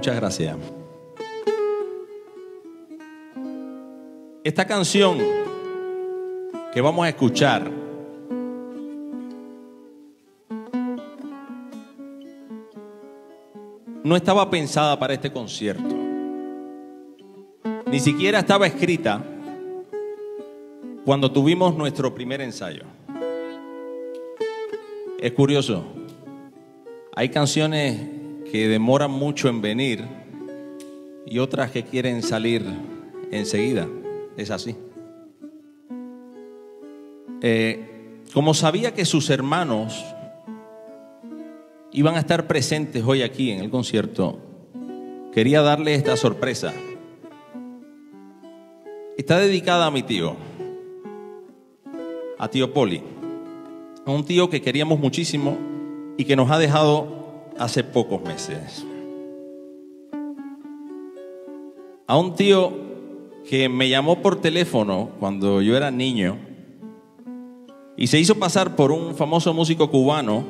Muchas gracias. Esta canción que vamos a escuchar no estaba pensada para este concierto. Ni siquiera estaba escrita cuando tuvimos nuestro primer ensayo. Es curioso, hay canciones que demoran mucho en venir y otras que quieren salir enseguida. Es así. Eh, como sabía que sus hermanos iban a estar presentes hoy aquí en el concierto, quería darle esta sorpresa. Está dedicada a mi tío, a tío Poli, a un tío que queríamos muchísimo y que nos ha dejado hace pocos meses. A un tío que me llamó por teléfono cuando yo era niño y se hizo pasar por un famoso músico cubano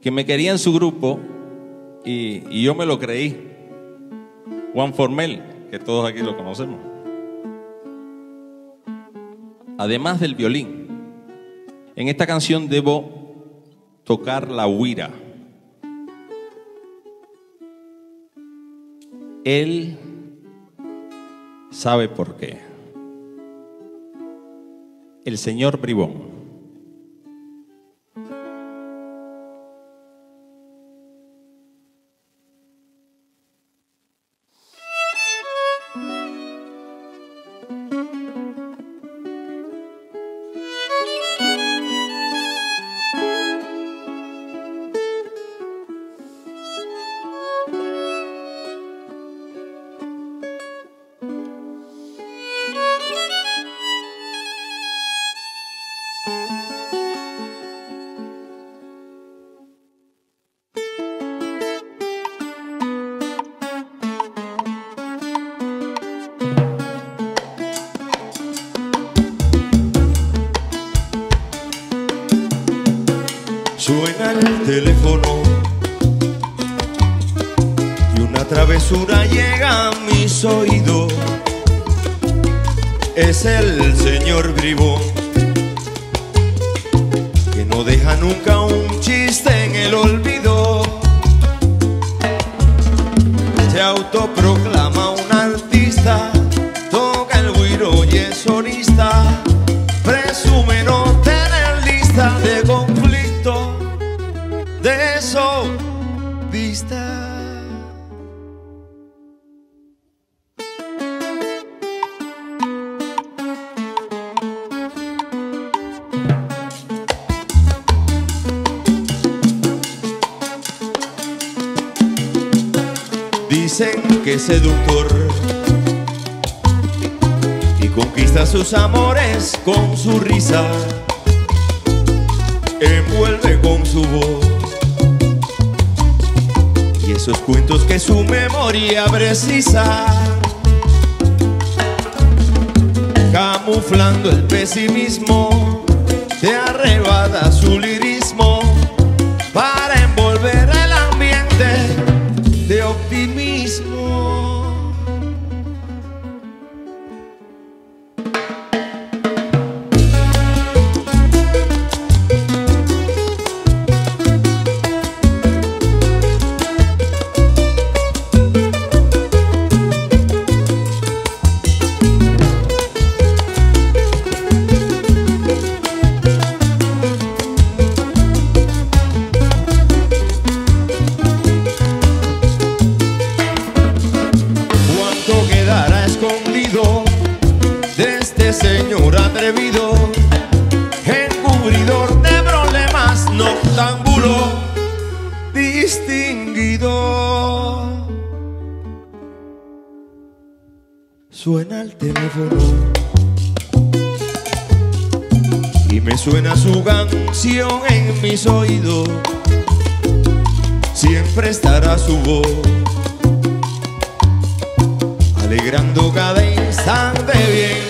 que me quería en su grupo y, y yo me lo creí. Juan Formel, que todos aquí lo conocemos. Además del violín, en esta canción debo tocar la huira. Él sabe por qué. El señor Bribón. Suena el teléfono y una travesura llega a mis oídos. Es el señor Bribón que no deja nunca un chiste en el olvido. Se autoproclama de eso vista. Dicen que es seductor y conquista sus amores con su risa envuelve con su voz esos cuentos que su memoria precisa. Camuflando el pesimismo te arrebata su señor atrevido? Encubridor de problemas, noctámbulo distinguido. Suena el teléfono y me suena su canción en mis oídos. Siempre estará su voz alegrando cada instante bien